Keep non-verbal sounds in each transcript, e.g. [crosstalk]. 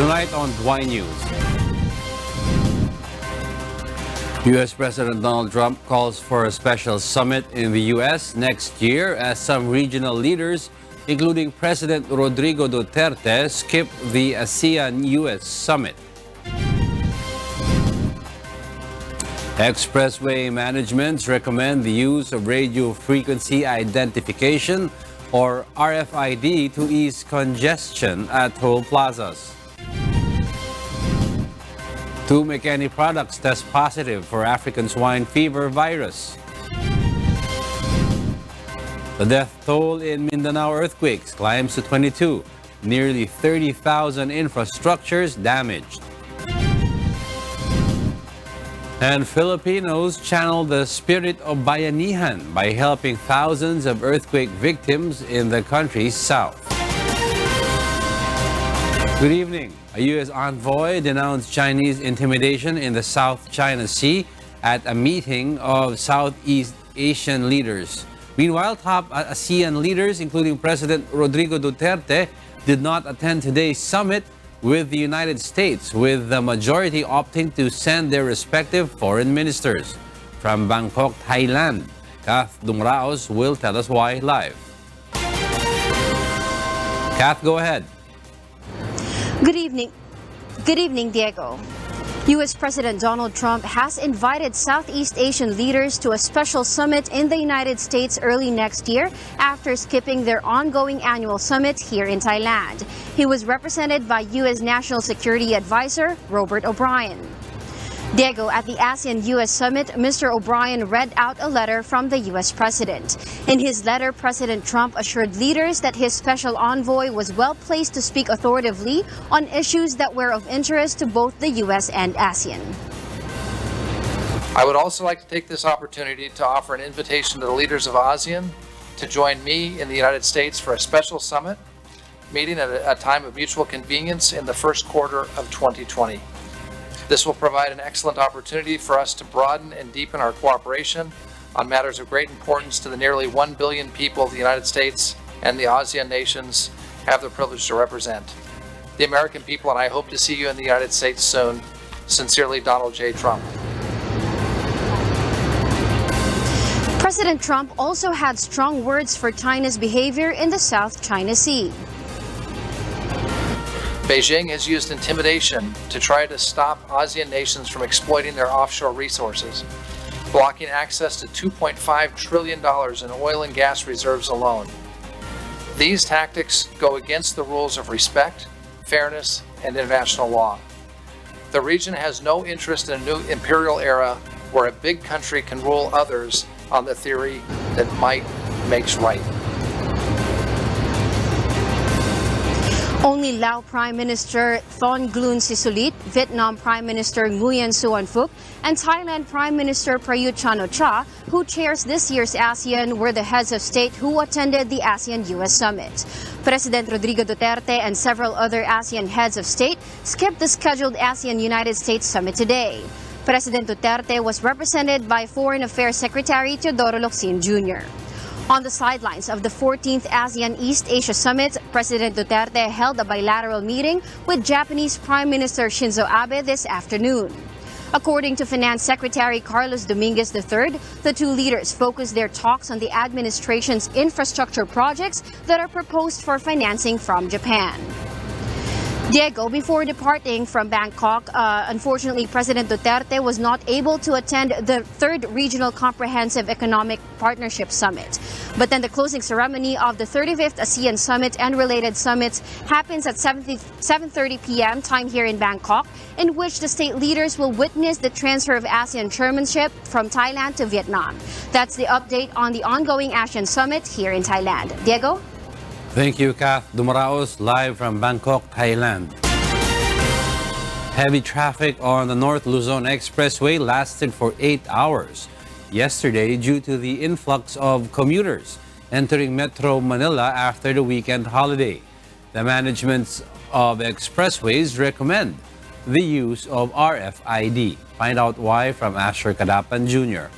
Tonight on Why News. U.S. President Donald Trump calls for a special summit in the U.S. next year as some regional leaders, including President Rodrigo Duterte, skip the ASEAN-U.S. summit. Expressway managements recommend the use of radio frequency identification or RFID to ease congestion at toll plazas. Two Mekeni products test positive for African swine fever virus. The death toll in Mindanao earthquakes climbs to 22. Nearly 30,000 infrastructures damaged. And Filipinos channel the spirit of Bayanihan by helping thousands of earthquake victims in the country's south. Good evening. A U.S. envoy denounced Chinese intimidation in the South China Sea at a meeting of Southeast Asian leaders. Meanwhile, top ASEAN leaders, including President Rodrigo Duterte, did not attend today's summit with the United States, with the majority opting to send their respective foreign ministers. From Bangkok, Thailand, Kath Dungraos will tell us why live. Kath, go ahead. Good evening. Good evening, Diego. U.S. President Donald Trump has invited Southeast Asian leaders to a special summit in the United States early next year after skipping their ongoing annual summit here in Thailand. He was represented by U.S. National Security Advisor Robert O'Brien. Diego, at the ASEAN-U.S. summit, Mr. O'Brien read out a letter from the U.S. president. In his letter, President Trump assured leaders that his special envoy was well placed to speak authoritatively on issues that were of interest to both the U.S. and ASEAN. I would also like to take this opportunity to offer an invitation to the leaders of ASEAN to join me in the United States for a special summit meeting at a, a time of mutual convenience in the first quarter of 2020. This will provide an excellent opportunity for us to broaden and deepen our cooperation on matters of great importance to the nearly 1 billion people of the United States and the ASEAN nations have the privilege to represent. The American people, and I hope to see you in the United States soon. Sincerely, Donald J. Trump. President Trump also had strong words for China's behavior in the South China Sea. Beijing has used intimidation to try to stop ASEAN nations from exploiting their offshore resources, blocking access to $2.5 trillion in oil and gas reserves alone. These tactics go against the rules of respect, fairness, and international law. The region has no interest in a new imperial era where a big country can rule others on the theory that might makes right. Only Lao Prime Minister Thongloun Sisoulith, Vietnam Prime Minister Nguyen Xuan Phuc, and Thailand Prime Minister Prayut Chan-o-cha, who chairs this year's ASEAN, were the heads of state who attended the ASEAN-US Summit. President Rodrigo Duterte and several other ASEAN heads of state skipped the scheduled ASEAN-United States Summit today. President Duterte was represented by Foreign Affairs Secretary Teodoro Locsin Jr. On the sidelines of the 14th ASEAN East Asia Summit, President Duterte held a bilateral meeting with Japanese Prime Minister Shinzo Abe this afternoon. According to Finance Secretary Carlos Dominguez III, the two leaders focused their talks on the administration's infrastructure projects that are proposed for financing from Japan. Diego, before departing from Bangkok, uh, unfortunately, President Duterte was not able to attend the third Regional Comprehensive Economic Partnership Summit. But then the closing ceremony of the 35th ASEAN Summit and related summits happens at 7.30 p.m. time here in Bangkok, in which the state leaders will witness the transfer of ASEAN chairmanship from Thailand to Vietnam. That's the update on the ongoing ASEAN Summit here in Thailand. Diego? Thank you, Kath Dumaraos, live from Bangkok, Thailand. Heavy traffic on the North Luzon Expressway lasted for eight hours yesterday due to the influx of commuters entering Metro Manila after the weekend holiday. The managements of expressways recommend the use of RFID. Find out why from Asher Cadapan Jr.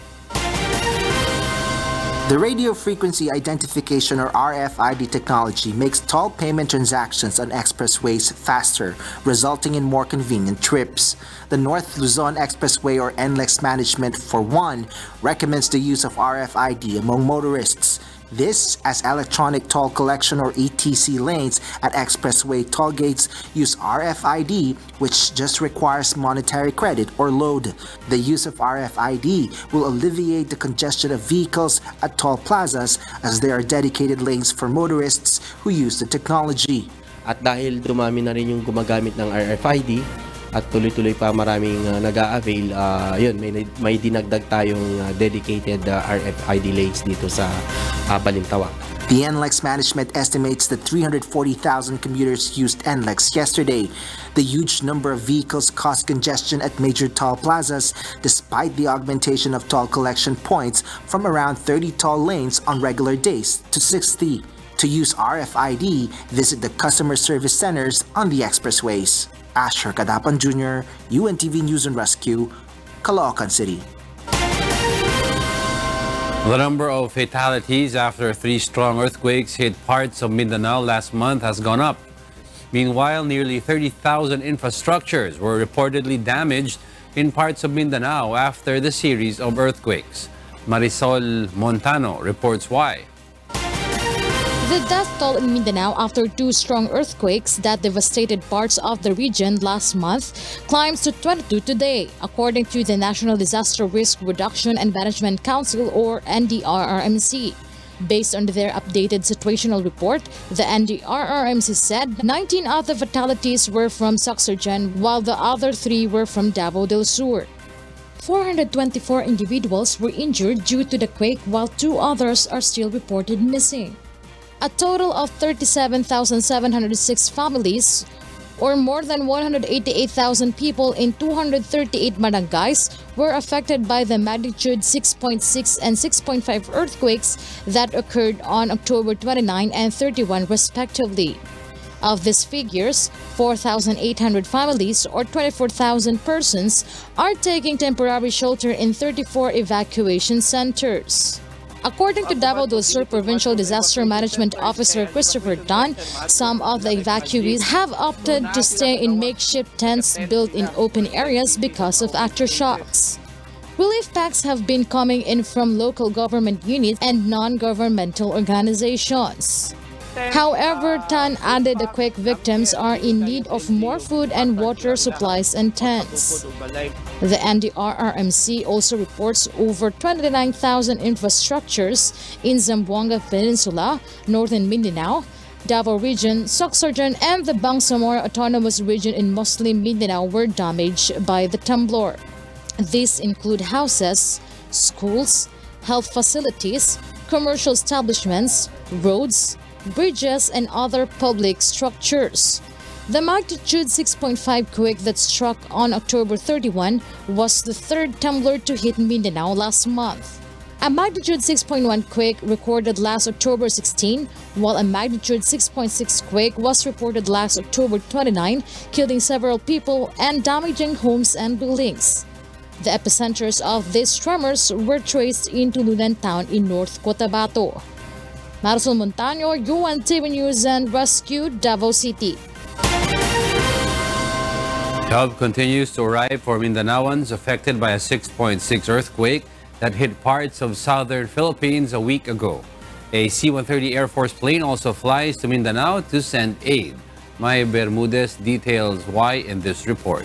The radio frequency identification or RFID technology makes toll payment transactions on expressways faster, resulting in more convenient trips. The North Luzon Expressway or NLEX management, for one, recommends the use of RFID among motorists. This as electronic toll collection or ETC lanes at expressway toll gates use RFID which just requires monetary credit or load. The use of RFID will alleviate the congestion of vehicles at toll plazas as there are dedicated lanes for motorists who use the technology. At dahil dumami na rin yung gumagamit ng RFID, at tuloy-tuloy pa maraming uh, nag-a-avail, uh, yun, may, may dinagdag tayong uh, dedicated uh, RFID lanes dito sa uh, Balintawak. The NLEX management estimates that 340,000 commuters used NLEX yesterday. The huge number of vehicles caused congestion at major toll plazas despite the augmentation of toll collection points from around 30 toll lanes on regular days to 60. To use RFID, visit the customer service centers on the expressways. Asher Cadapan Jr., UNTV News and Rescue, Caloocan City. The number of fatalities after three strong earthquakes hit parts of Mindanao last month has gone up. Meanwhile, nearly 30,000 infrastructures were reportedly damaged in parts of Mindanao after the series of earthquakes. Marisol Montano reports why. The death toll in Mindanao after two strong earthquakes that devastated parts of the region last month climbs to 22 today, according to the National Disaster Risk Reduction and Management Council or NDRRMC. Based on their updated situational report, the NDRRMC said 19 of the fatalities were from Soccsksargen while the other three were from Davao del Sur. 424 individuals were injured due to the quake while two others are still reported missing. A total of 37,706 families, or more than 188,000 people in 238 barangays, were affected by the magnitude 6.6 and 6.5 earthquakes that occurred on October 29 and 31 respectively. Of these figures, 4,800 families or 24,000 persons are taking temporary shelter in 34 evacuation centers. According to Davao del Sur Provincial Disaster Management Officer Christopher Dunn, some of the evacuees have opted to stay in makeshift tents built in open areas because of aftershocks. Relief packs have been coming in from local government units and non-governmental organizations. However, Tan added the quake victims are in need of more food and water supplies and tents. The NDRRMC also reports over 29,000 infrastructures in Zamboanga Peninsula, northern Mindanao, Davao Region, Soccsksargen, and the Bangsamoro Autonomous Region in Muslim Mindanao were damaged by the temblor. These include houses, schools, health facilities, commercial establishments, roads, bridges, and other public structures. The magnitude 6.5 quake that struck on October 31 was the third temblor to hit Mindanao last month. A magnitude 6.1 quake recorded last October 16, while a magnitude 6.6 quake was reported last October 29, killing several people and damaging homes and buildings. The epicenters of these tremors were traced in Tulunan Town in North Cotabato. Marisol Montano, UNTV News and Rescue, Davao City. Help continues to arrive for Mindanaoans affected by a 6.6 earthquake that hit parts of southern Philippines a week ago. A C-130 Air Force plane also flies to Mindanao to send aid. Maya Bermudez details why in this report.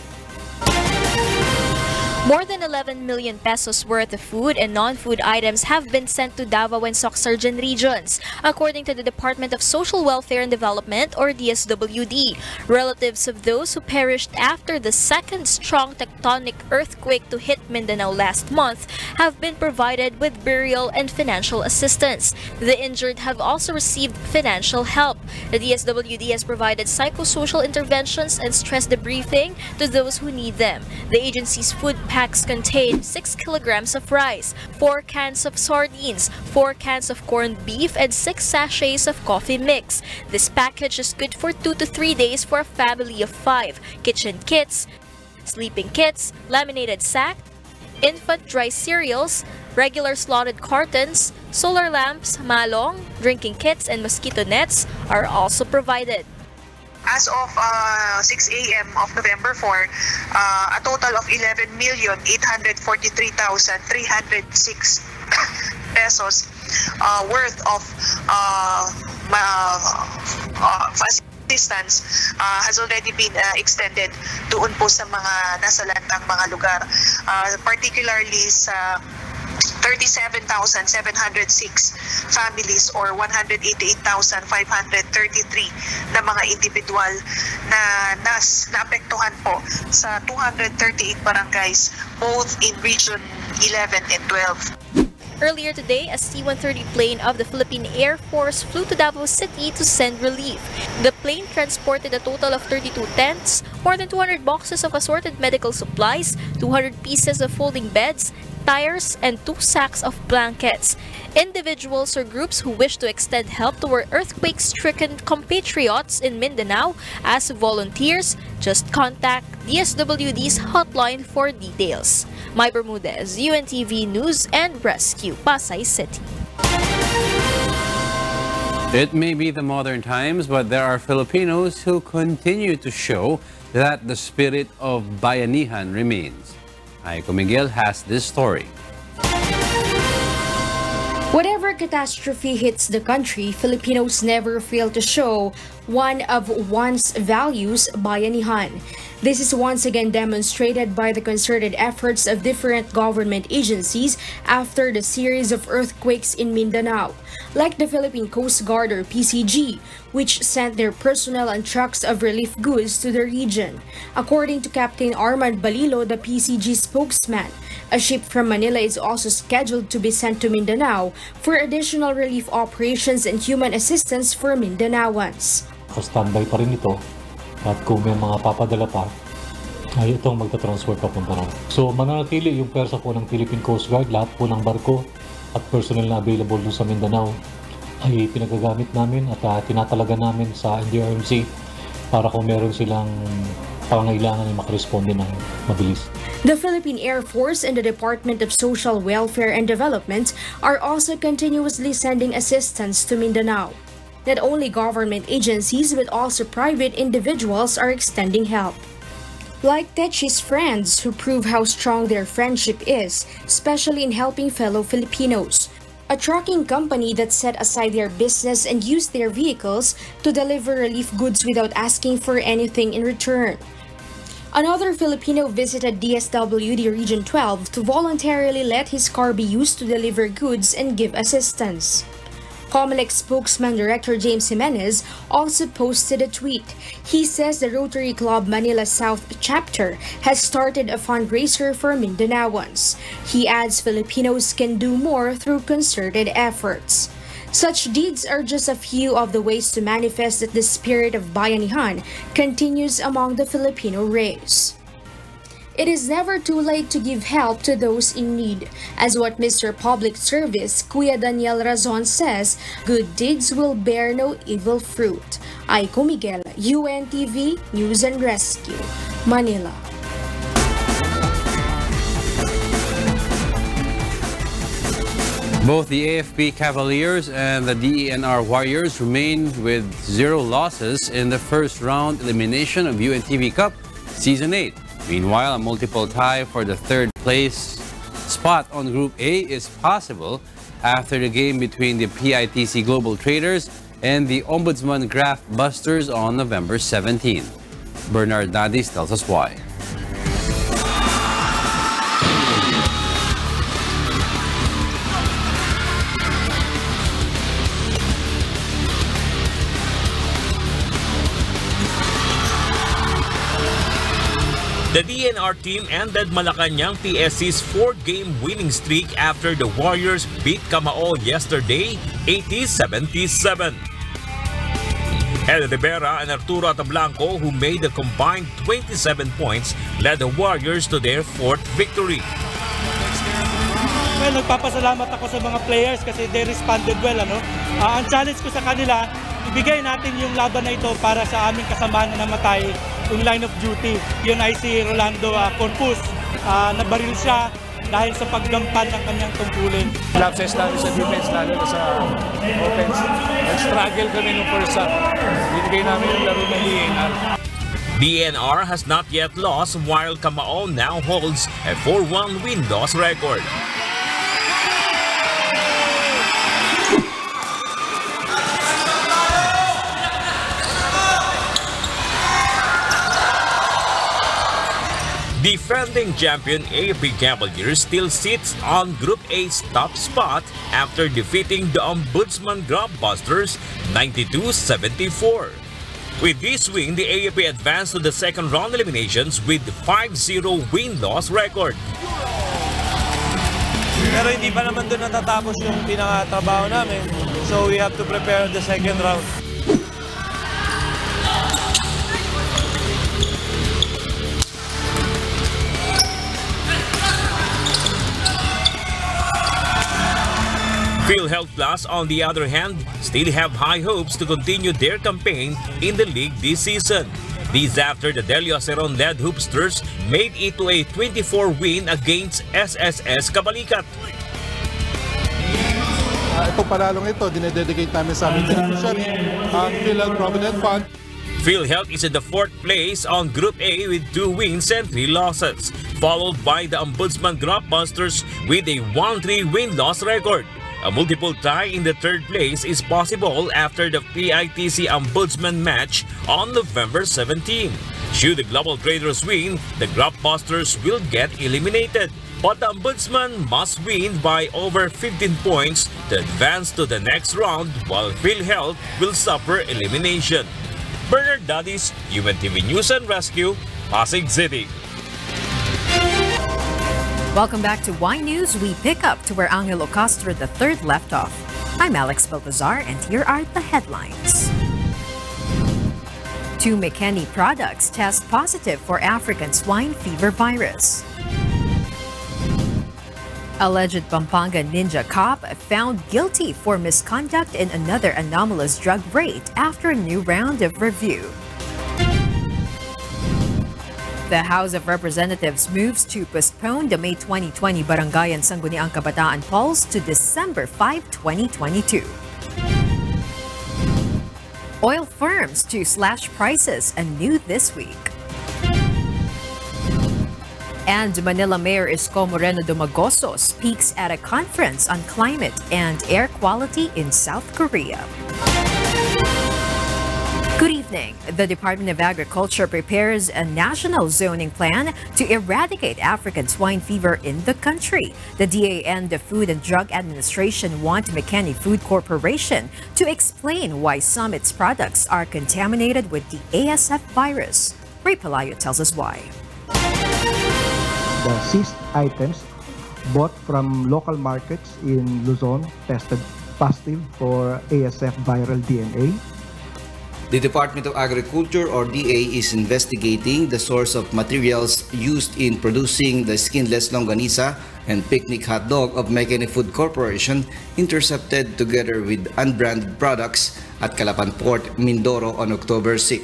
More than 11 million pesos worth of food and non-food items have been sent to Davao and Soccsksargen regions, according to the Department of Social Welfare and Development or DSWD. Relatives of those who perished after the second strong tectonic earthquake to hit Mindanao last month have been provided with burial and financial assistance. The injured have also received financial help. The DSWD has provided psychosocial interventions and stress debriefing to those who need them. The agency's food packs contain 6 kilograms of rice, 4 cans of sardines, 4 cans of corned beef, and 6 sachets of coffee mix. This package is good for 2 to 3 days for a family of 5. Kitchen kits, sleeping kits, laminated sack, infant dry cereals, regular slotted cartons, solar lamps, malong, drinking kits, and mosquito nets are also provided. As of uh, 6 a.m. of November 4, uh, a total of 11,843,306 [coughs] pesos uh, worth of uh, uh, assistance uh, has already been uh, extended doon po sa mga nasa landang mga lugar. Uh, particularly sa 37,706 families or 188,533 na mga individual na nas naapektuhan po sa 238 barangays both in region 11 and 12. Earlier today, a C-130 plane of the Philippine Air Force flew to Davao City to send relief. The plane transported a total of 32 tents, more than 200 boxes of assorted medical supplies, 200 pieces of folding beds, tires, and two sacks of blankets. Individuals or groups who wish to extend help to our earthquake-stricken compatriots in Mindanao as volunteers, just contact DSWD's hotline for details. Maya Bermudez, UNTV News and Rescue, Pasay City. It may be the modern times, but there are Filipinos who continue to show that the spirit of bayanihan remains. Aiko Miguel has this story. Whatever catastrophe hits the country, Filipinos never fail to show one of one's values, bayanihan. This is once again demonstrated by the concerted efforts of different government agencies after the series of earthquakes in Mindanao, like the Philippine Coast Guard or PCG, which sent their personnel and trucks of relief goods to the region. According to Captain Armand Balilo, the PCG spokesman, a ship from Manila is also scheduled to be sent to Mindanao for additional relief operations and human assistance for Mindanaoans. Standby pa rin ito at kung may mga papadala pa, ay itong magta-transfer papunta ron. So mananatili yung persa po ng Philippine Coast Guard, lahat po ng barko at personnel na available doon sa Mindanao ay pinagagamit namin at uh, tinatalaga namin sa NDRMC para kung meron silang pangailangan ay makaresponde ng mabilis. The Philippine Air Force and the Department of Social Welfare and Development are also continuously sending assistance to Mindanao. Not only government agencies but also private individuals are extending help. Like Techi's friends who prove how strong their friendship is, especially in helping fellow Filipinos. A trucking company that set aside their business and used their vehicles to deliver relief goods without asking for anything in return. Another Filipino visited DSWD Region 12 to voluntarily let his car be used to deliver goods and give assistance. Comelec spokesman Director James Jimenez also posted a tweet. He says the Rotary Club Manila South chapter has started a fundraiser for Mindanaoans. He adds Filipinos can do more through concerted efforts. Such deeds are just a few of the ways to manifest that the spirit of Bayanihan continues among the Filipino race. It is never too late to give help to those in need. As what Mr. Public Service Kuya Daniel Razon says, good deeds will bear no evil fruit. Aiko Miguel, UNTV News and Rescue, Manila. Both the AFP Cavaliers and the DENR Warriors remain with zero losses in the first round elimination of UNTV Cup Season 8. Meanwhile, a multiple tie for the third place spot on Group A is possible after the game between the PITC Global Traders and the Ombudsman Graph Busters on November 17. Bernard Dadis tells us why. DNR team ended Malacanang PSC's four-game winning streak after the Warriors beat Kamao yesterday, 80-77. El Rivera and Arturo Atablanco, who made a combined 27 points, led the Warriors to their fourth victory. Well, nagpapasalamat ako sa mga players kasi they responded well. Ano? Uh, ang challenge ko sa kanila, ibigay natin yung laban na ito para sa aming kasama na namatay yung line of duty. Yun ay si Rolando uh, Corpus. Uh, nabaril siya dahil sa paggampan ng kanyang tungkulin. Lapses namin sa defense, lalo na sa offense. Nag-struggle kami nung first half. Binigay namin yung laro na DNR. DNR has not yet lost while Kamao now holds a 4-1 win-loss record. Defending champion AFP Cavaliers still sits on Group A's top spot after defeating the Ombudsman Grubbusters 92-74. With this win, the AFP advanced to the second round eliminations with 5-0 win-loss record. Pero hindi pa naman doon natatapos yung pinakatrabaho namin. So we have to prepare the second round. PhilHealth Plus, on the other hand, still have high hopes to continue their campaign in the league this season. These after the Delio Aceron-led Hoopsters made it to a 24 win against SSS Kabalikat. Uh, itong panalong ito, dinededicate namin sa aming ang PhilHealth Provident Fund. PhilHealth is in the fourth place on Group A with two wins and three losses, followed by the Ombudsman Graftbusters with a 1-3 win-loss record. A multiple tie in the third place is possible after the PITC Ombudsman match on November 17. Should the Global Traders win, the Grubbusters will get eliminated. But the Ombudsman must win by over 15 points to advance to the next round while PhilHealth will suffer elimination. Bernard Daddies, UNTV News and Rescue, Pasig City. Welcome back to Why News. We pick up to where Angelo Castro III left off. I'm Alex Baltazar, and here are the headlines. Two Mekeni products test positive for African swine fever virus. Alleged Pampanga ninja cop found guilty for misconduct in another anomalous drug raid after a new round of review. The House of Representatives moves to postpone the May 2020 Barangayan Sangguniang Kabataan polls to December 5, 2022. Oil firms to slash prices anew this week. And Manila Mayor Isko Moreno Domagoso speaks at a conference on climate and air quality in South Korea. Evening. The Department of Agriculture prepares a national zoning plan to eradicate African swine fever in the country. The DA and the Food and Drug Administration want Mekeni Food Corporation to explain why some of its products are contaminated with the ASF virus. Ray Palayo tells us why. The seized items bought from local markets in Luzon tested positive for ASF viral DNA. The Department of Agriculture or DA is investigating the source of materials used in producing the skinless longanisa and picnic hot dog of Mekeni Food Corporation intercepted together with unbranded products at Calapan Port, Mindoro on October 6.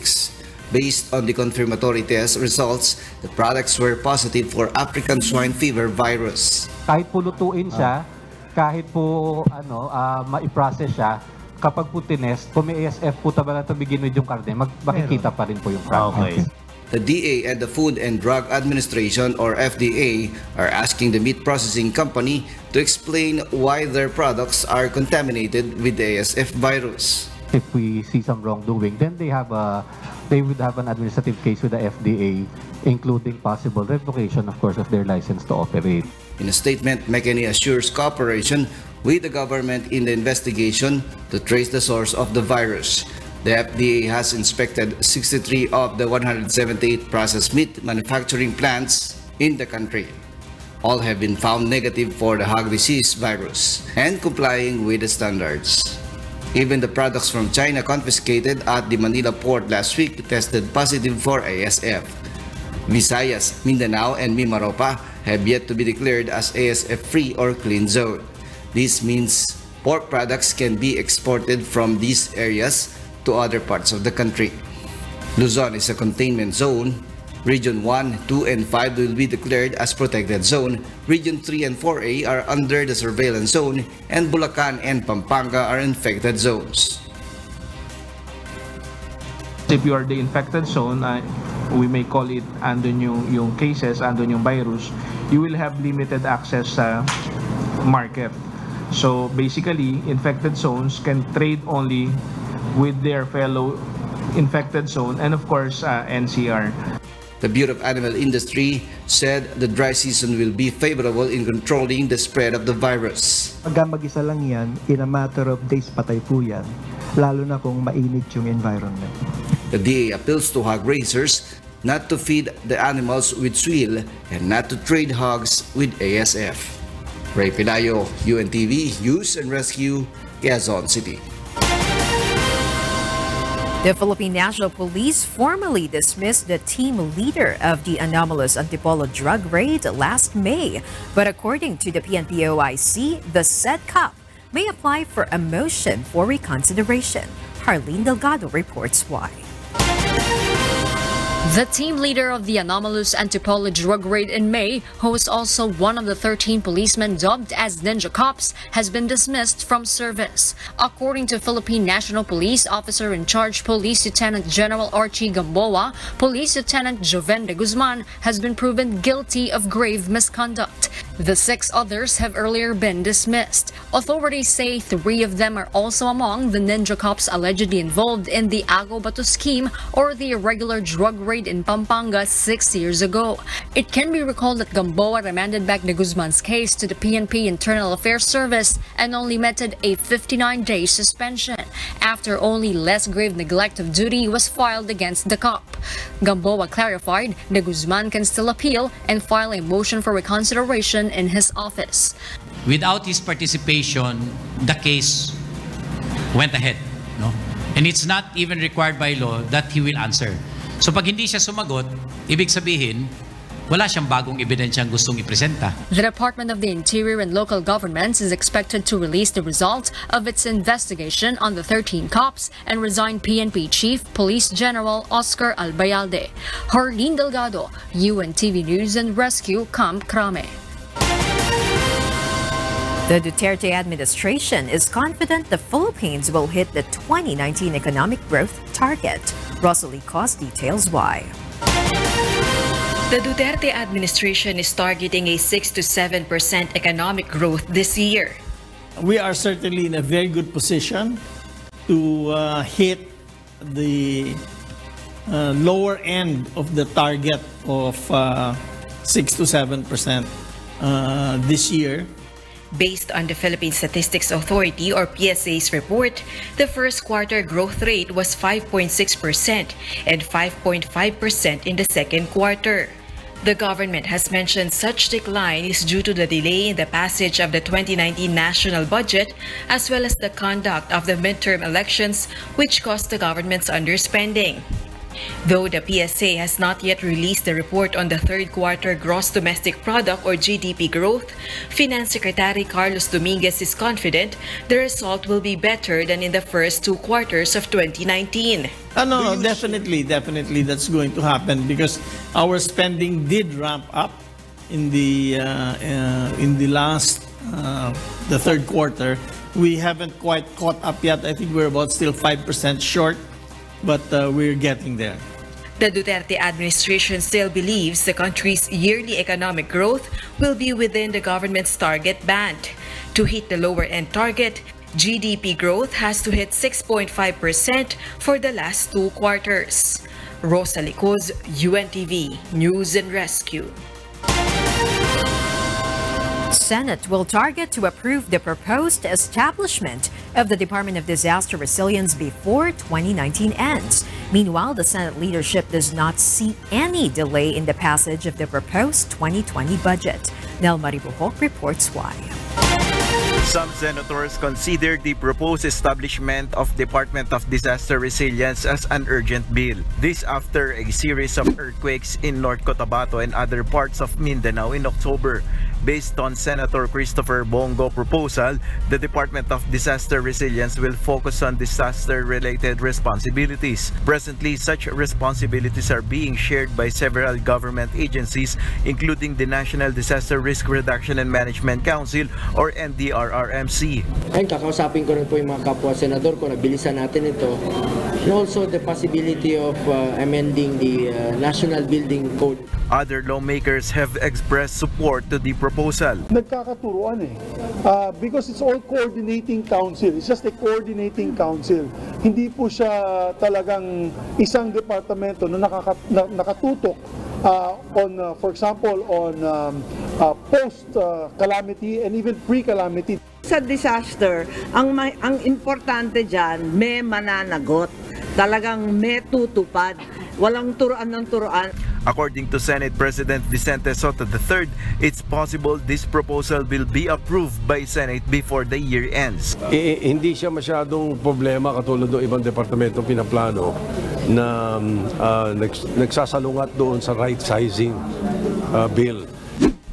Based on the confirmatory test results, the products were positive for African swine fever virus. Kahit po lutuin siya, kahit po ano, uh, ma-process siya, kapag po tinest, kung may ASF po talaga to begin with yung karne, mag makikita pa rin po yung fragments. Okay. The DA and the Food and Drug Administration or FDA are asking the meat processing company to explain why their products are contaminated with the ASF virus. If we see some wrongdoing, then they have a they would have an administrative case with the FDA, including possible revocation, of course, of their license to operate. In a statement, McKinney assures cooperation with the government in the investigation to trace the source of the virus. The FDA has inspected 63 of the 178 processed meat manufacturing plants in the country. All have been found negative for the hog disease virus and complying with the standards. Even the products from China confiscated at the Manila port last week tested positive for ASF. Visayas, Mindanao, and Mimaropa have yet to be declared as ASF-free or clean zone. This means pork products can be exported from these areas to other parts of the country. Luzon is a containment zone Region 1, 2, and 5 will be declared as protected zone. Region 3 and 4A are under the surveillance zone and Bulacan and Pampanga are infected zones. If you are the infected zone, we may call it andun yung, yung cases, andun yung virus, you will have limited access sa market. So basically, infected zones can trade only with their fellow infected zone and of course uh, NCR. The Bureau of Animal Industry said the dry season will be favorable in controlling the spread of the virus. Pagka mag-isa lang yan, in a matter of days patay po yan, lalo na kung mainit yung environment. The DA appeals to hog raisers not to feed the animals with swill and not to trade hogs with ASF. Ray Pilayo, UNTV, Use and Rescue, Quezon City. The Philippine National Police formally dismissed the team leader of the anomalous Antipolo drug raid last May. But according to the PNP-OIC, the said cop may apply for a motion for reconsideration. Harleen Delgado reports why. The team leader of the anomalous Antipolo drug raid in May, who is also one of the 13 policemen dubbed as Ninja Cops, has been dismissed from service. According to Philippine National Police Officer in Charge Police Lieutenant General Archie Gamboa, Police Lieutenant Joven de Guzman has been proven guilty of grave misconduct. The six others have earlier been dismissed. Authorities say three of them are also among the Ninja Cops allegedly involved in the agaw-bato scheme or the irregular drug raid in Pampanga six years ago. It can be recalled that Gamboa remanded back de Guzman's case to the PNP Internal Affairs Service and only meted a 59-day suspension after only less grave neglect of duty was filed against the cop. Gamboa clarified de Guzman can still appeal and file a motion for reconsideration in his office. Without his participation, the case went ahead. No? And it's not even required by law that he will answer. So pag hindi siya sumagot, ibig sabihin, wala siyang bagong ebidensyang gustong ipresenta. The Department of the Interior and Local Governments is expected to release the result of its investigation on the 13 cops and resigned PNP Chief Police General Oscar Albayalde. Harleen Delgado, UNTV News and Rescue, Camp Crame. The Duterte administration is confident the Philippines will hit the 2019 economic growth target. Rosalie Coz details why. The Duterte administration is targeting a 6 to 7% economic growth this year. We are certainly in a very good position to uh, hit the uh, lower end of the target of uh, 6 to 7% uh, this year. Based on the Philippine Statistics Authority or PSA's report, the first quarter growth rate was 5.6% and 5.5% in the second quarter. The government has mentioned such decline is due to the delay in the passage of the 2019 national budget as well as the conduct of the midterm elections which caused the government's underspending. Though the PSA has not yet released the report on the third quarter gross domestic product or GDP growth, Finance Secretary Carlos Dominguez is confident the result will be better than in the first two quarters of 2019. Uh, no, no, definitely, definitely that's going to happen because our spending did ramp up in the uh, uh, in the last uh, the third quarter. We haven't quite caught up yet. I think we're about still five percent short but uh, we're getting there. The Duterte administration still believes the country's yearly economic growth will be within the government's target band. To hit the lower end target, GDP growth has to hit 6.5% for the last two quarters. Rosalie Coz, UNTV, News and Rescue. Senate will target to approve the proposed establishment of the Department of Disaster Resilience before 2019 ends. Meanwhile, the Senate leadership does not see any delay in the passage of the proposed 2020 budget. Nel Maribojoc reports why. Some senators consider the proposed establishment of Department of Disaster Resilience as an urgent bill. This after a series of earthquakes in North Cotabato and other parts of Mindanao in October. Based on Senator Christopher Bong Go proposal, the Department of Disaster Resilience will focus on disaster-related responsibilities. Presently, such responsibilities are being shared by several government agencies, including the National Disaster Risk Reduction and Management Council or NDRRMC. Ayun, kakausapin ko rin po yung mga kapwa senador ko na bilisan natin ito. And also the possibility of uh, amending the uh, National Building Code. Other lawmakers have expressed support to the proposal. nagkakaturuan eh. Uh, because it's all coordinating council. It's just a coordinating council. Hindi po siya talagang isang departamento na, nakaka, na nakatutok uh, on, uh, for example, on um, uh, post-calamity and even pre-calamity. Sa disaster, ang, may, ang importante dyan, may mananagot. Talagang may tutupad. Walang turuan ng turuan. According to Senate President Vicente Soto III, it's possible this proposal will be approved by Senate before the year ends. Eh, hindi siya masyadong problema katulad ng ibang departamento pinaplano na uh, nags- nagsasalungat doon sa right sizing uh, bill.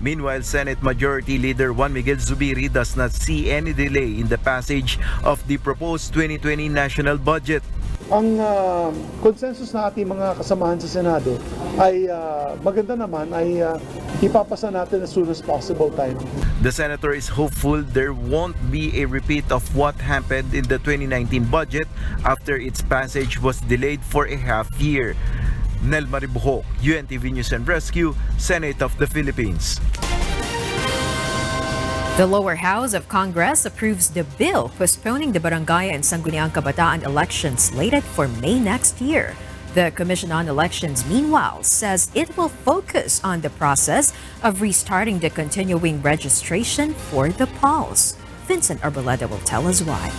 Meanwhile, Senate Majority Leader Juan Miguel Zubiri does not see any delay in the passage of the proposed 2020 national budget. Ang uh, consensus na ating mga kasamahan sa Senado ay uh, maganda naman ay uh, ipapasa natin as soon as possible time. The senator is hopeful there won't be a repeat of what happened in the 2019 budget after its passage was delayed for a half year. Nel Maribojoc, UNTV News and Rescue, Senate of the Philippines. The lower house of Congress approves the bill postponing the Barangay and Sangguniang Kabataan elections slated for May next year. The Commission on Elections, meanwhile, says it will focus on the process of restarting the continuing registration for the polls. Vincent Arboleda will tell us why.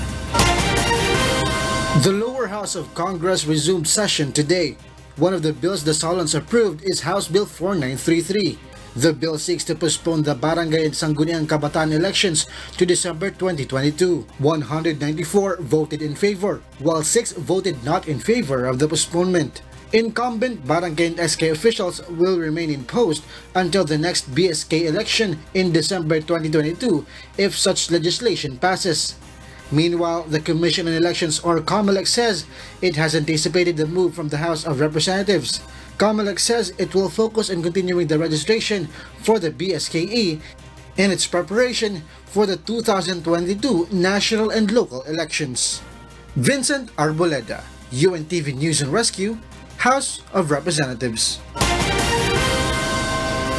The lower house of Congress resumed session today. One of the bills the Solons approved is House Bill 4933. The bill seeks to postpone the Barangay and Sangguniang Kabataan elections to December 2022. 194 voted in favor, while 6 voted not in favor of the postponement. Incumbent Barangay and SK officials will remain in post until the next BSK election in December 2022 if such legislation passes. Meanwhile, the Commission on Elections or COMELEC says it has anticipated the move from the House of Representatives. COMELEC says it will focus on continuing the registration for the BSKE in its preparation for the 2022 national and local elections. Vincent Arboleda, UNTV News and Rescue, House of Representatives.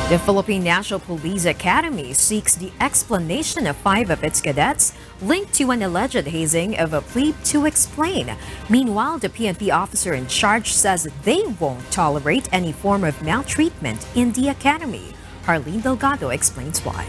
The Philippine National Police Academy seeks the explanation of five of its cadets linked to an alleged hazing of a plebe to explain. Meanwhile, the PNP officer in charge says they won't tolerate any form of maltreatment in the academy. Harleen Delgado explains why.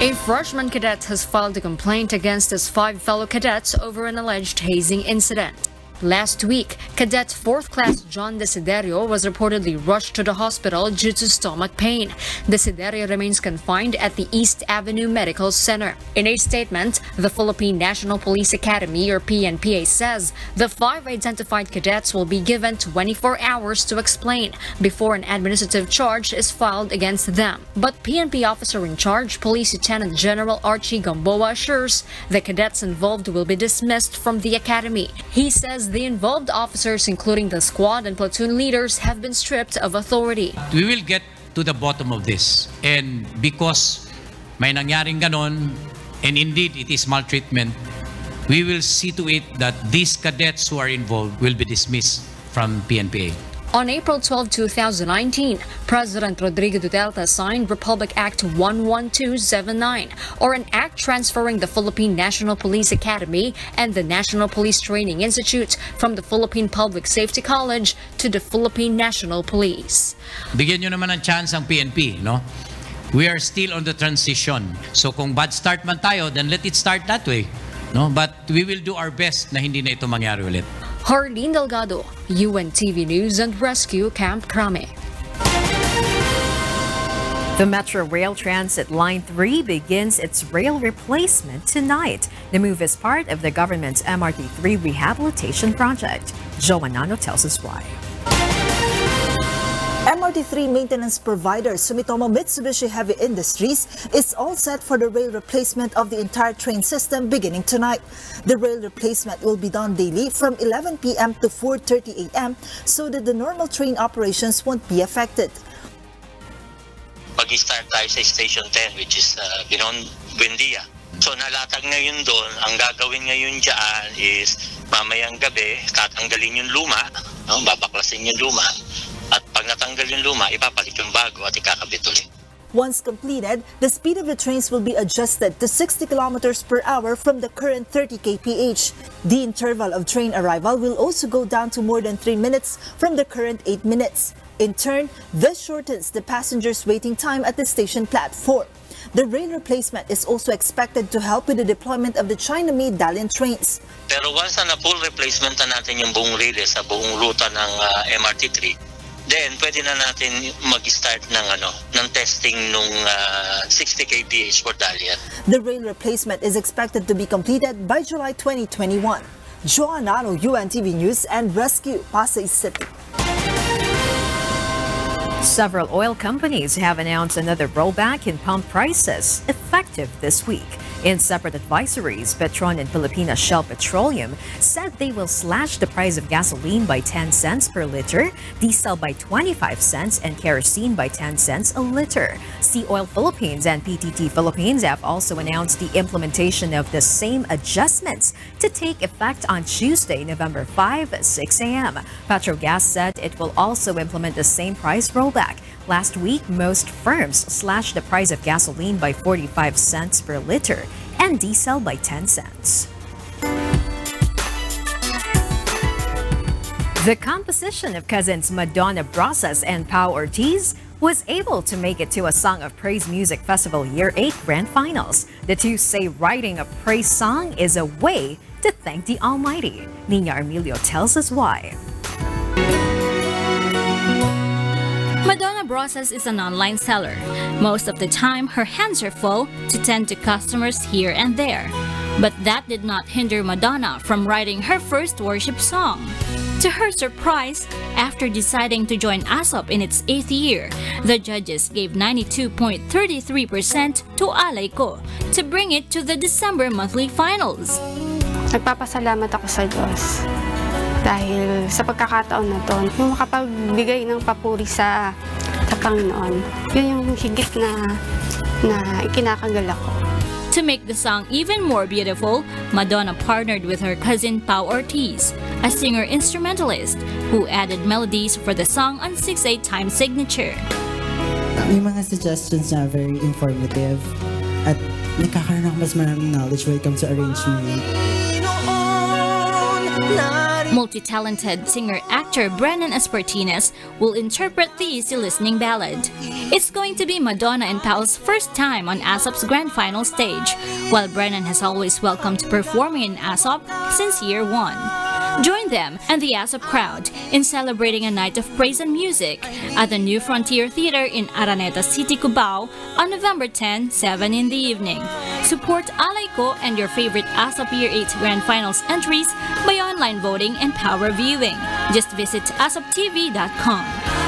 A freshman cadet has filed a complaint against his five fellow cadets over an alleged hazing incident. Last week, Cadet 4th Class John Desiderio was reportedly rushed to the hospital due to stomach pain. Desiderio remains confined at the East Avenue Medical Center. In a statement, the Philippine National Police Academy or PNPA says the five identified cadets will be given 24 hours to explain before an administrative charge is filed against them. But PNP officer in charge, Police Lieutenant General Archie Gamboa assures the cadets involved will be dismissed from the academy. He says the involved officers, including the squad and platoon leaders, have been stripped of authority. We will get to the bottom of this. And because may nangyaring ganon, and indeed it is maltreatment, we will see to it that these cadets who are involved will be dismissed from PNPA. On April 12, 2019, President Rodrigo Duterte signed Republic Act 11279, or an act transferring the Philippine National Police Academy and the National Police Training Institute from the Philippine Public Safety College to the Philippine National Police. Bigyan nyo naman ng chance ang PNP, no? We are still on the transition. So kung bad start man tayo, then let it start that way. No? But we will do our best na hindi na ito mangyari ulit. Harleen Delgado, UNTV News and Rescue Camp Crame. The Metro Rail Transit Line 3 begins its rail replacement tonight. The move is part of the government's MRT3 rehabilitation project. Joan Nano tells us why. MRT3 maintenance provider Sumitomo Mitsubishi Heavy Industries is all set for the rail replacement of the entire train system beginning tonight. The rail replacement will be done daily from 11 p.m. to 4.30 a.m. so that the normal train operations won't be affected. Mag-start tayo sa Station 10 which is uh, Binon Buendia. So nalatag ngayon doon, ang gagawin ngayon dyan is mamayang gabi, tatanggalin yung luma, no? babaklasin yung luma, at pag natanggal yung luma, ipapalit yung bago at ikakabit ulit. Once completed, the speed of the trains will be adjusted to 60 kilometers per hour from the current 30 kph. The interval of train arrival will also go down to more than 3 minutes from the current 8 minutes. In turn, this shortens the passengers' waiting time at the station platform. The rail replacement is also expected to help with the deployment of the China-made Dalian trains. Pero once na full replacement na natin yung buong relay sa buong ruta ng uh, MRT3, then pwede na natin mag-start ng ano ng testing nung uh, 60 kph for Dalian. The rail replacement is expected to be completed by July 2021. Joan Nano, UNTV News and Rescue, Pasay City. Several oil companies have announced another rollback in pump prices effective this week. In separate advisories, Petron and Pilipinas Shell Petroleum said they will slash the price of gasoline by 10 cents per liter, diesel by 25 cents, and kerosene by 10 cents a liter. Sea Oil Philippines and PTT Philippines have also announced the implementation of the same adjustments to take effect on Tuesday, November 5, 6 a.m. Petrogas said it will also implement the same price rollback. Last week, most firms slashed the price of gasoline by 45 cents per liter and diesel by 10 cents. The composition of cousins Madonna Brosas and Pau Ortiz was able to make it to a Song of Praise Music Festival Year 8 Grand Finals. The two say writing a praise song is a way to thank the Almighty. Nina Emilio tells us why. Madonna Brosas is an online seller. Most of the time, her hands are full to tend to customers here and there. But that did not hinder Madonna from writing her first worship song. To her surprise, after deciding to join ASOP in its eighth year, the judges gave 92.33% to Alay Ko to bring it to the December monthly finals. Nagpapasalamat ako sa Diyos dahil sa pagkakataon na to, makapagbigay ng papuri sa, sa Panginoon, yun yung higit na, na ikinakagal ako. To make the song even more beautiful, Madonna partnered with her cousin Pau Ortiz, a singer-instrumentalist, who added melodies for the song on 6-8 time signature. May mga suggestions na very informative at nakakaroon ako mas maraming knowledge when it comes to arrangement. Multi-talented singer-actor Brennan Espartinez will interpret the easy listening ballad. It's going to be Madonna and Pau's first time on ASOP's grand final stage, while Brennan has always welcomed performing in ASOP since year one. Join them and the ASOP crowd in celebrating a night of praise and music at the New Frontier Theater in Araneta City, Cubao on November 10, 7 in the evening. Support Alayko and your favorite ASOP Year 8 Grand Finals entries by online voting and power viewing. Just visit asoptv.com.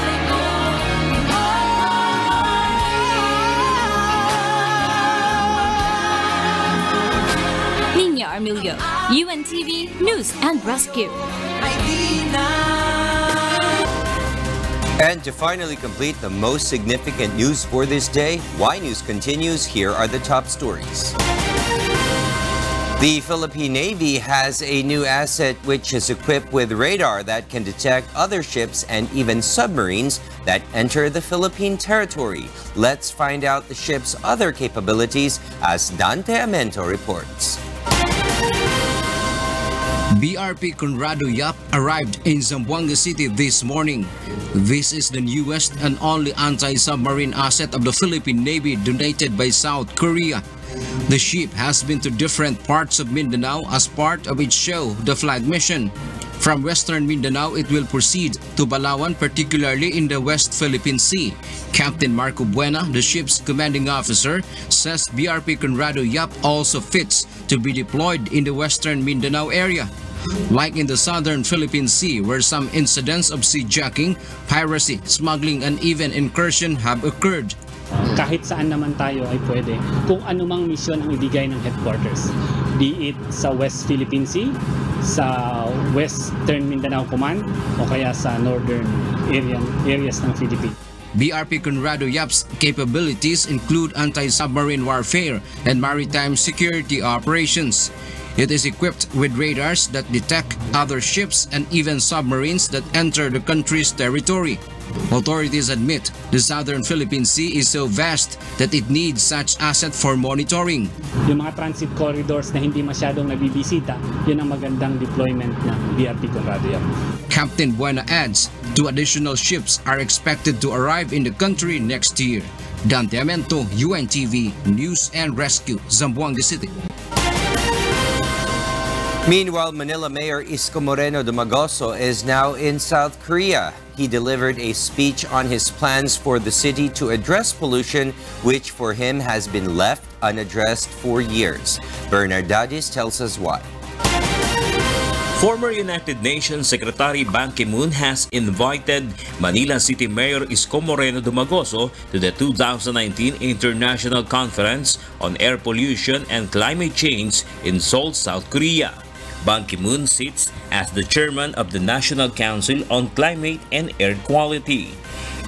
UNTV News and Rescue. And to finally complete the most significant news for this day, Why News continues. Here are the top stories. The Philippine Navy has a new asset which is equipped with radar that can detect other ships and even submarines that enter the Philippine territory. Let's find out the ship's other capabilities as Dante Amento reports. BRP Conrado Yap arrived in Zamboanga City this morning. This is the newest and only anti-submarine asset of the Philippine Navy donated by South Korea. The ship has been to different parts of Mindanao as part of its show, The Flag Mission. From western Mindanao, it will proceed to Palawan, particularly in the West Philippine Sea. Captain Marco Buena, the ship's commanding officer, says BRP Conrado Yap also fits to be deployed in the western Mindanao area. Like in the southern Philippine Sea where some incidents of sea jacking, piracy, smuggling and even incursion have occurred. kahit saan naman tayo ay pwede kung anumang misyon ang ibigay ng headquarters. Be it sa West Philippine Sea, sa Western Mindanao Command, o kaya sa northern area, areas ng Philippines. BRP Conrado Yap's capabilities include anti-submarine warfare and maritime security operations. It is equipped with radars that detect other ships and even submarines that enter the country's territory. Authorities admit the southern Philippine Sea is so vast that it needs such asset for monitoring. Yung mga transit corridors na hindi masyadong nabibisita, yun ang magandang deployment ng BRP Conrado Yap. Captain Buena adds, two additional ships are expected to arrive in the country next year. Dante Amento, UNTV, News and Rescue, Zamboanga City. Meanwhile, Manila Mayor Isko Moreno Domagoso is now in South Korea. He delivered a speech on his plans for the city to address pollution, which for him has been left unaddressed for years. Bernard Dadis tells us why. Former United Nations Secretary Ban Ki-moon has invited Manila City Mayor Isko Moreno Domagoso to the 2019 International Conference on Air Pollution and Climate Change in Seoul, South Korea. Ban Ki-moon sits as the chairman of the National Council on Climate and Air Quality.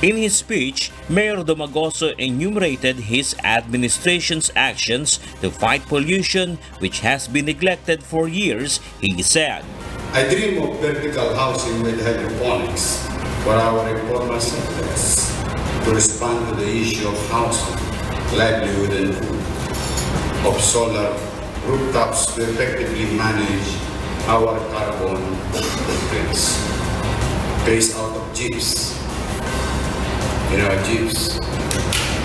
In his speech, Mayor Domagoso enumerated his administration's actions to fight pollution which has been neglected for years, he said. I dream of vertical housing with hydroponics for our informal settlers to respond to the issue of housing, livelihood and food, of solar rooftops to effectively manage our carbon footprints. Phase out of jeeps. You know, jeeps.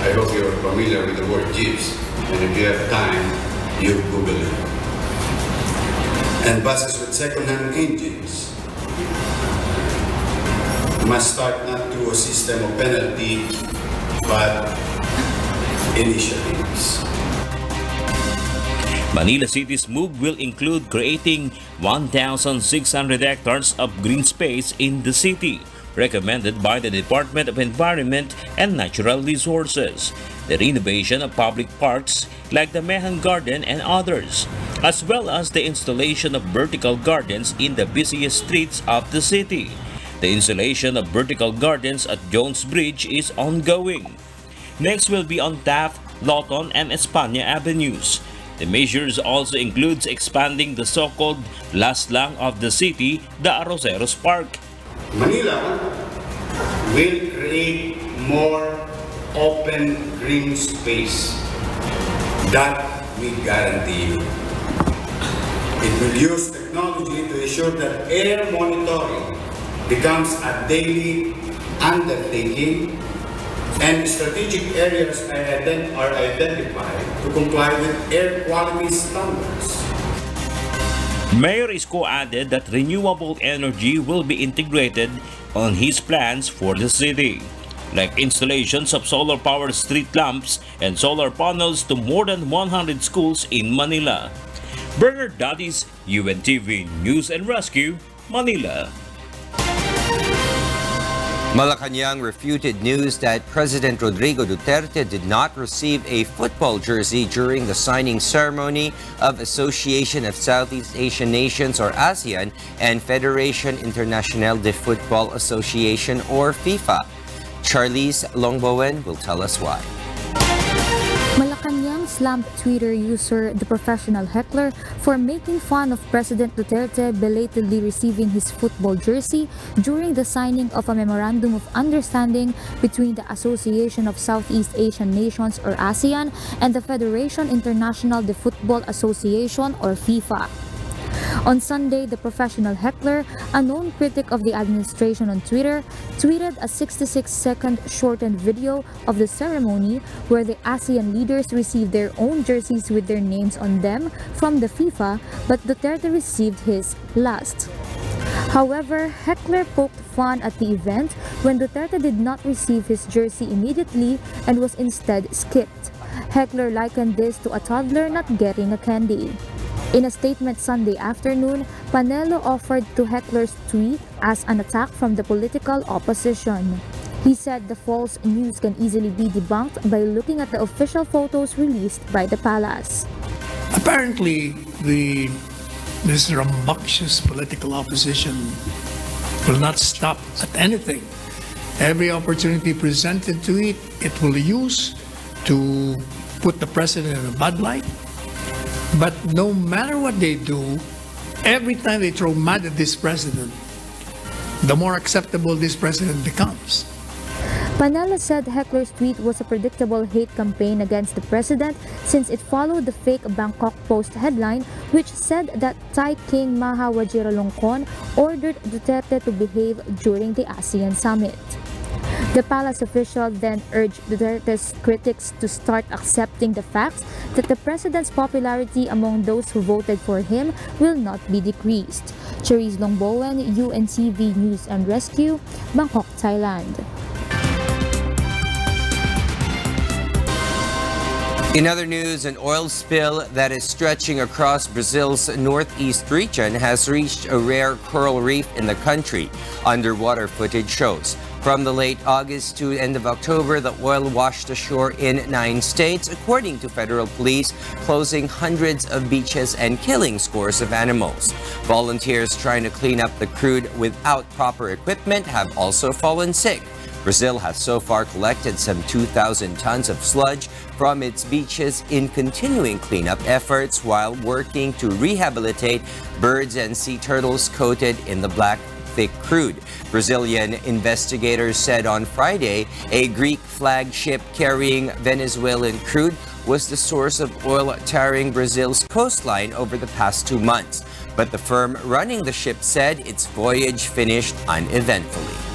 I hope you're familiar with the word jeeps. And if you have time, you Google it. And buses with second-hand engines must start not through a system of penalty, but initiatives. Manila City's move will include creating 1,600 hectares of green space in the city, recommended by the Department of Environment and Natural Resources, the renovation of public parks like the Mehan Garden and others, as well as the installation of vertical gardens in the busiest streets of the city. The installation of vertical gardens at Jones Bridge is ongoing. Next will be on Taft, Lawton, and Espana Avenues. The measures also includes expanding the so-called last lang of the city, the Arroceros Park. Manila will create more open green space. That we guarantee you. It will use technology to ensure that air monitoring becomes a daily undertaking and strategic areas are identified to comply with air quality standards. Mayor Isko added that renewable energy will be integrated on his plans for the city, like installations of solar-powered street lamps and solar panels to more than 100 schools in Manila. Bernard Dadis, UNTV News and Rescue, Manila. Malacanang refuted news that President Rodrigo Duterte did not receive a football jersey during the signing ceremony of Association of Southeast Asian Nations or ASEAN and Federation Internationale de Football Association or FIFA. Charlize Longbowen will tell us why. Malacanang slammed Twitter user The Professional Heckler for making fun of President Duterte belatedly receiving his football jersey during the signing of a Memorandum of Understanding between the Association of Southeast Asian Nations or ASEAN and the Federation Internationale de Football Association or FIFA. On Sunday, the professional heckler, a known critic of the administration on Twitter, tweeted a 66-second shortened video of the ceremony where the ASEAN leaders received their own jerseys with their names on them from the FIFA, but Duterte received his last. However, Heckler poked fun at the event when Duterte did not receive his jersey immediately and was instead skipped. Heckler likened this to a toddler not getting a candy. In a statement Sunday afternoon, Panelo offered to Heckler's tweet as an attack from the political opposition. He said the false news can easily be debunked by looking at the official photos released by the palace. Apparently, the this rambunctious political opposition will not stop at anything. Every opportunity presented to it, it will use to put the president in a bad light. But no matter what they do, every time they throw mud at this president, the more acceptable this president becomes. Panelo said Heckler's tweet was a predictable hate campaign against the president since it followed the fake Bangkok Post headline which said that Thai King Maha Vajiralongkorn ordered Duterte to behave during the ASEAN summit. The palace official then urged Duterte's critics to start accepting the fact that the president's popularity among those who voted for him will not be decreased. Cherise Longbowen, UNTV News and Rescue, Bangkok, Thailand. In other news, an oil spill that is stretching across Brazil's northeast region has reached a rare coral reef in the country, underwater footage shows. From the late August to end of October, the oil washed ashore in nine states, according to federal police, closing hundreds of beaches and killing scores of animals. Volunteers trying to clean up the crude without proper equipment have also fallen sick. Brazil has so far collected some 2,000 tons of sludge from its beaches in continuing cleanup efforts while working to rehabilitate birds and sea turtles coated in the black thick crude. Brazilian investigators said on Friday a Greek flagship carrying Venezuelan crude was the source of oil tarring Brazil's coastline over the past two months. But the firm running the ship said its voyage finished uneventfully.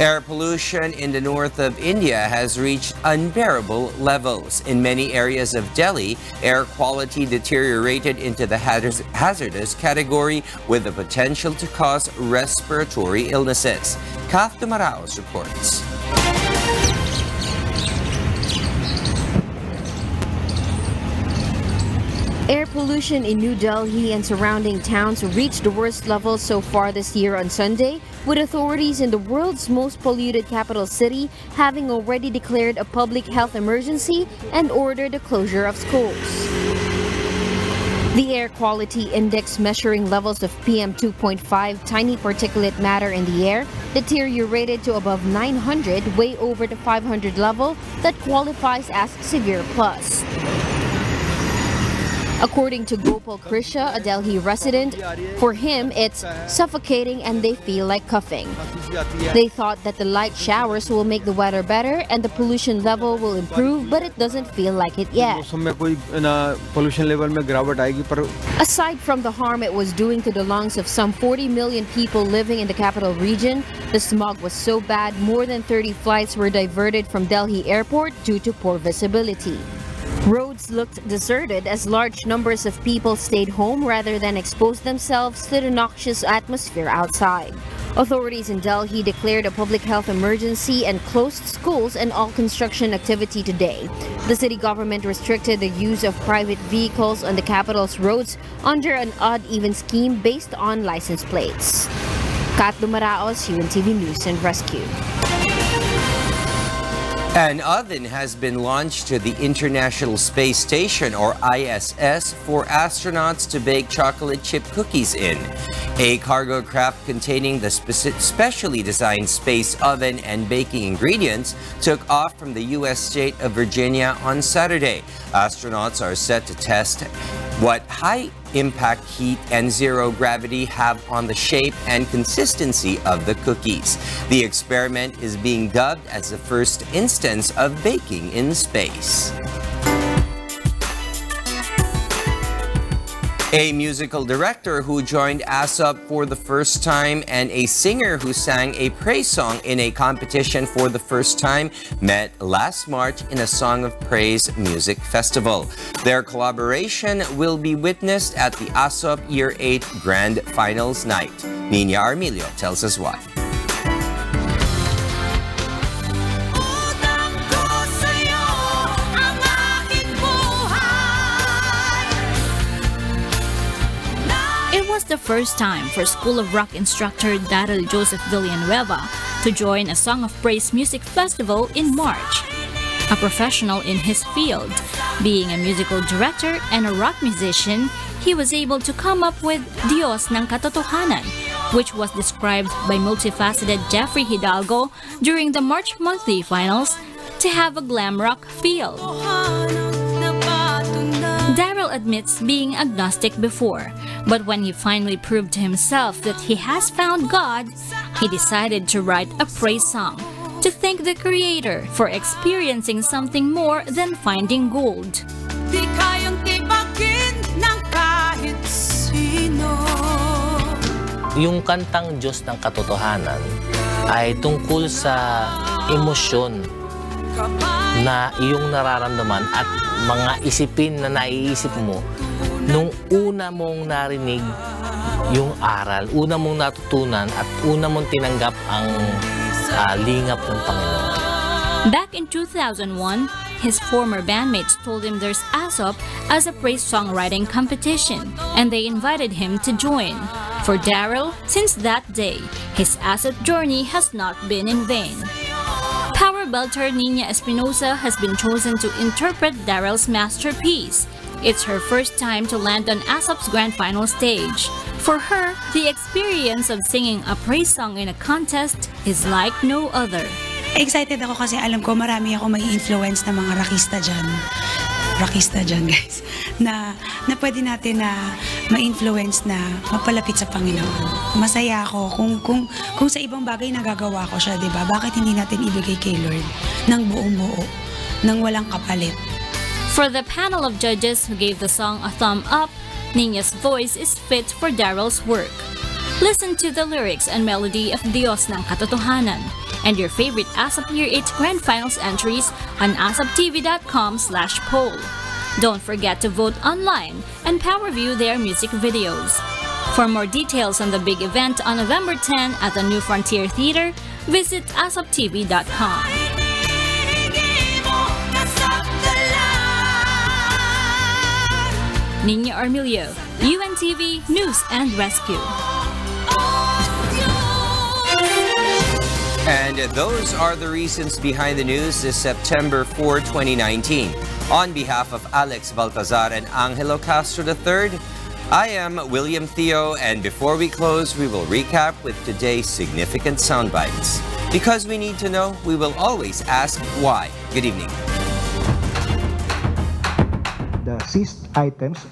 Air pollution in the north of India has reached unbearable levels. In many areas of Delhi, air quality deteriorated into the hazardous category with the potential to cause respiratory illnesses. Dumaraos reports. Air pollution in New Delhi and surrounding towns reached the worst level so far this year on Sunday, with authorities in the world's most polluted capital city having already declared a public health emergency and ordered the closure of schools. The air quality index measuring levels of PM2.5 tiny particulate matter in the air deteriorated to above 900 way over the 500 level that qualifies as severe plus. According to Gopal Krishna, a Delhi resident, for him it's suffocating and they feel like coughing. They thought that the light showers will make the weather better and the pollution level will improve, but it doesn't feel like it yet. Aside from the harm it was doing to the lungs of some 40 million people living in the capital region, the smog was so bad more than 30 flights were diverted from Delhi airport due to poor visibility. Roads looked deserted as large numbers of people stayed home rather than expose themselves to the noxious atmosphere outside. Authorities in Delhi declared a public health emergency and closed schools and all construction activity today. The city government restricted the use of private vehicles on the capital's roads under an odd-even scheme based on license plates. Kat Dumaraos, UNTV News and Rescue. An oven has been launched to the International Space Station, or ISS, for astronauts to bake chocolate chip cookies in. A cargo craft containing the specially designed space oven and baking ingredients took off from the U.S. state of Virginia on Saturday. Astronauts are set to test what high impact heat and zero gravity have on the shape and consistency of the cookies. The experiment is being dubbed as the first instance of baking in space. A musical director who joined ASOP for the first time and a singer who sang a praise song in a competition for the first time met last March in a Song of Praise Music Festival. Their collaboration will be witnessed at the ASOP Year 8 Grand Finals Night. Nina Armilio tells us why. First time for School of Rock instructor Daryl Joseph Villanueva to join a Song of Praise music festival in March. A professional in his field, being a musical director and a rock musician, he was able to come up with Dios ng Katotohanan, which was described by multifaceted Jeffrey Hidalgo during the March monthly finals to have a glam rock feel. Daryl admits being agnostic before, but when he finally proved to himself that he has found God, he decided to write a praise song to thank the Creator for experiencing something more than finding gold. Di kayang tibagin ng kahit sino Yung kantang Diyos ng Katotohanan ay tungkol sa emosyon na iyong nararamdaman at mga isipin na naiisip mo nung una mong narinig yung aral, una mong natutunan at una mong tinanggap ang ah, lingap ng Panginoon. Back in 2001, his former bandmates told him there's ASOP as a praise songwriting competition, and they invited him to join. For Daryl, since that day, his ASOP journey has not been in vain. Belter Nina Espinosa has been chosen to interpret Daryl's masterpiece. It's her first time to land on ASOP's grand final stage. For her, the experience of singing a praise song in a contest is like no other. Excited ako kasi alam ko marami ako may influence mga rakista dyan. Rakista dyan, guys. Na, na pwede natin na ma-influence na mapalapit sa Panginoon. Masaya ako kung, kung, kung sa ibang bagay nagagawa ko siya, di ba? Bakit hindi natin ibigay kay Lord ng buong buo, ng walang kapalit? For the panel of judges who gave the song a thumb up, Nina's voice is fit for Daryl's work. Listen to the lyrics and melody of Dios ng Katotohanan and your favorite ASOP Year 8 Grand Finals entries on asoptv.com slash poll. Don't forget to vote online and power view their music videos. For more details on the big event on November 10 at the New Frontier Theater, visit asoptv.com. Nina Armilio, UNTV News and Rescue. And those are the reasons behind the news this September 4, 2019. On behalf of Alex Baltazar and Angelo Castro III, I am William Thio, and before we close, we will recap with today's significant sound bites. Because we need to know, we will always ask why. Good evening. The seized items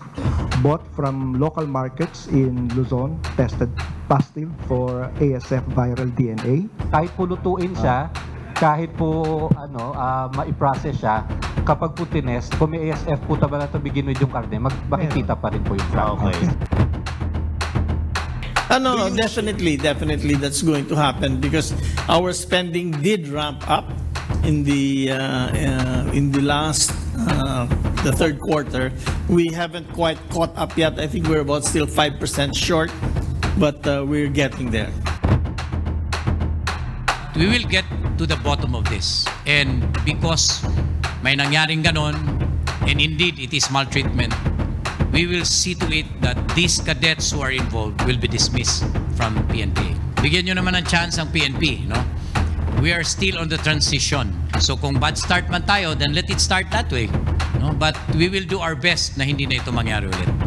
bought from local markets in Luzon tested positive for ASF viral DNA. kahit po lutuin siya, kahit po ano, ah, ma-process siya, kapag po tinest, kung may ASF po talaga to begin with yung karne, mag makikita pa rin po yung flag. Okay. Uh, no, no, definitely, definitely that's going to happen because our spending did ramp up in the uh, uh, in the last uh, the third quarter. We haven't quite caught up yet. I think we're about still five percent short, but uh, we're getting there. we will get to the bottom of this. And because may nangyaring ganon, and indeed it is maltreatment, we will see to it that these cadets who are involved will be dismissed from PNP. Bigyan nyo naman ng chance ang PNP, no? We are still on the transition. So kung bad start man tayo, then let it start that way. No? But we will do our best na hindi na ito mangyari ulit.